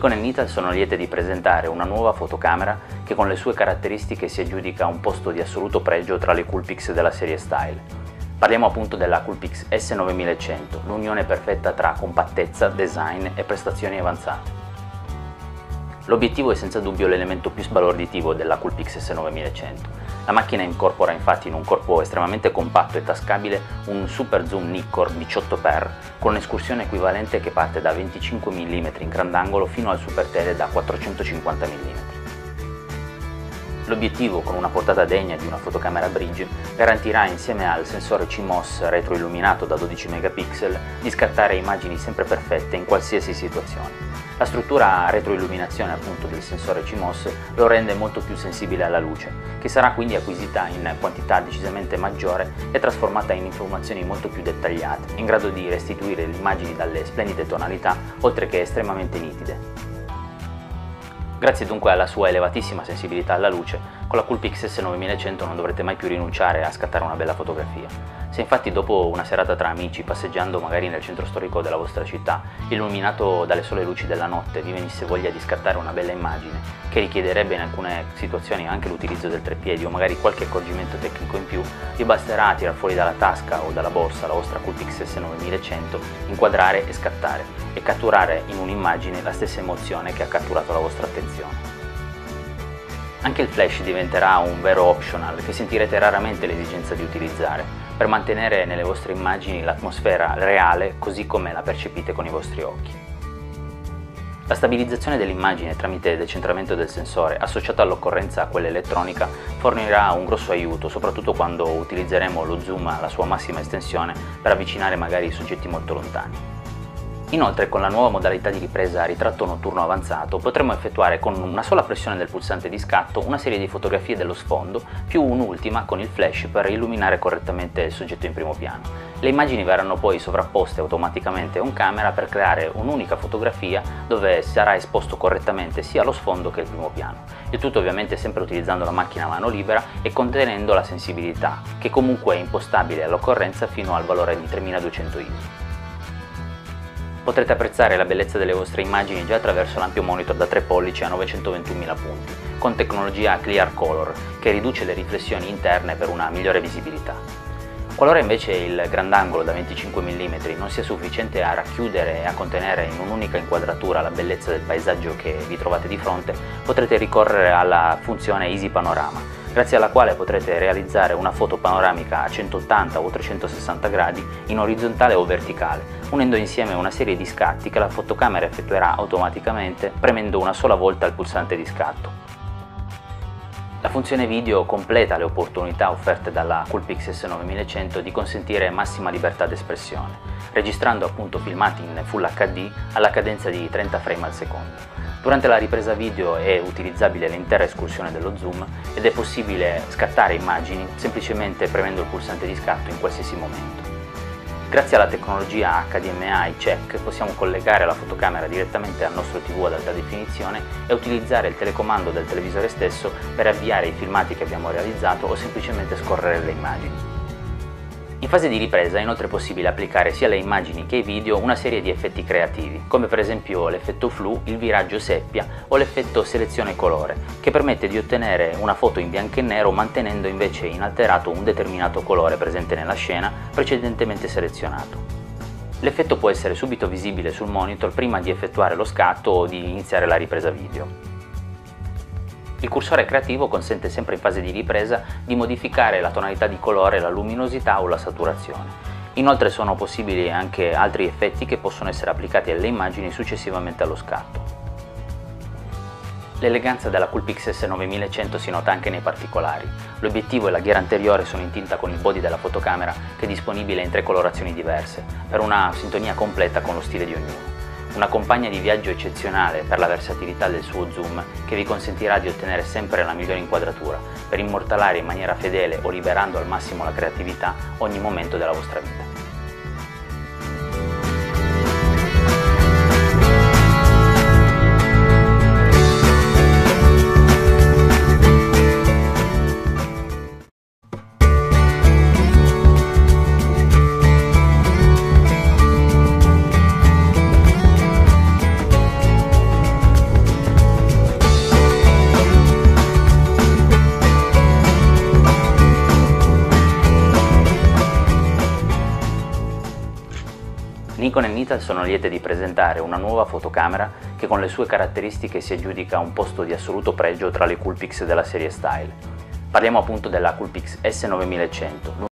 Nikon e Nital sono liete di presentare una nuova fotocamera che con le sue caratteristiche si aggiudica un posto di assoluto pregio tra le Coolpix della serie Style. Parliamo appunto della Coolpix S9100, l'unione perfetta tra compattezza, design e prestazioni avanzate. L'obiettivo è senza dubbio l'elemento più sbalorditivo della Coolpix S9100. La macchina incorpora infatti in un corpo estremamente compatto e tascabile un super zoom Nikkor 18x con un'escursione equivalente che parte da 25 mm in grandangolo fino al super tele da 450 mm. L'obiettivo, con una portata degna di una fotocamera bridge, garantirà insieme al sensore CMOS retroilluminato da 12 megapixel di scattare immagini sempre perfette in qualsiasi situazione. La struttura a retroilluminazione appunto del sensore CMOS lo rende molto più sensibile alla luce, che sarà quindi acquisita in quantità decisamente maggiore e trasformata in informazioni molto più dettagliate, in grado di restituire le immagini dalle splendide tonalità, oltre che estremamente nitide. Grazie dunque alla sua elevatissima sensibilità alla luce, con la Coolpix S9100 non dovrete mai più rinunciare a scattare una bella fotografia. Se infatti dopo una serata tra amici, passeggiando magari nel centro storico della vostra città, illuminato dalle sole luci della notte, vi venisse voglia di scattare una bella immagine, che richiederebbe in alcune situazioni anche l'utilizzo del treppiedi o magari qualche accorgimento tecnico in più, vi basterà tirar fuori dalla tasca o dalla borsa la vostra Coolpix S9100, inquadrare e scattare, e catturare in un'immagine la stessa emozione che ha catturato la vostra attenzione. Anche il flash diventerà un vero optional che sentirete raramente l'esigenza di utilizzare, per mantenere nelle vostre immagini l'atmosfera reale così come la percepite con i vostri occhi. La stabilizzazione dell'immagine tramite decentramento del sensore associato all'occorrenza a quella elettronica fornirà un grosso aiuto, soprattutto quando utilizzeremo lo zoom alla sua massima estensione per avvicinare magari soggetti molto lontani. Inoltre con la nuova modalità di ripresa a ritratto notturno avanzato potremo effettuare con una sola pressione del pulsante di scatto una serie di fotografie dello sfondo più un'ultima con il flash per illuminare correttamente il soggetto in primo piano. Le immagini verranno poi sovrapposte automaticamente on camera per creare un'unica fotografia dove sarà esposto correttamente sia lo sfondo che il primo piano. Il tutto ovviamente sempre utilizzando la macchina a mano libera e contenendo la sensibilità, che comunque è impostabile all'occorrenza fino al valore di 3200 ISO. Potrete apprezzare la bellezza delle vostre immagini già attraverso l'ampio monitor da 3 pollici a 921.000 punti, con tecnologia Clear Color, che riduce le riflessioni interne per una migliore visibilità. Qualora invece il grandangolo da 25 mm non sia sufficiente a racchiudere e a contenere in un'unica inquadratura la bellezza del paesaggio che vi trovate di fronte, potrete ricorrere alla funzione Easy Panorama, grazie alla quale potrete realizzare una foto panoramica a 180 o 360 gradi in orizzontale o verticale, unendo insieme una serie di scatti che la fotocamera effettuerà automaticamente premendo una sola volta il pulsante di scatto. Funzione video completa le opportunità offerte dalla Coolpix S9100 di consentire massima libertà d'espressione, registrando appunto filmati in Full HD alla cadenza di 30 frame al secondo. Durante la ripresa video è utilizzabile l'intera escursione dello zoom ed è possibile scattare immagini semplicemente premendo il pulsante di scatto in qualsiasi momento. Grazie alla tecnologia HDMI check possiamo collegare la fotocamera direttamente al nostro TV ad alta definizione e utilizzare il telecomando del televisore stesso per avviare i filmati che abbiamo realizzato o semplicemente scorrere le immagini. In fase di ripresa è inoltre possibile applicare sia alle immagini che ai video una serie di effetti creativi, come per esempio l'effetto flu, il viraggio seppia o l'effetto selezione colore, che permette di ottenere una foto in bianco e nero mantenendo invece inalterato un determinato colore presente nella scena precedentemente selezionato. L'effetto può essere subito visibile sul monitor prima di effettuare lo scatto o di iniziare la ripresa video. Il cursore creativo consente sempre in fase di ripresa di modificare la tonalità di colore, la luminosità o la saturazione. Inoltre sono possibili anche altri effetti che possono essere applicati alle immagini successivamente allo scatto. L'eleganza della Coolpix S9100 si nota anche nei particolari. L'obiettivo e la ghiera anteriore sono in tinta con il body della fotocamera che è disponibile in tre colorazioni diverse, per una sintonia completa con lo stile di ognuno una compagna di viaggio eccezionale per la versatilità del suo zoom che vi consentirà di ottenere sempre la migliore inquadratura per immortalare in maniera fedele o liberando al massimo la creatività ogni momento della vostra vita. Nikon e Nital sono liete di presentare una nuova fotocamera che con le sue caratteristiche si aggiudica un posto di assoluto pregio tra le Coolpix della serie Style. Parliamo appunto della Coolpix S9100,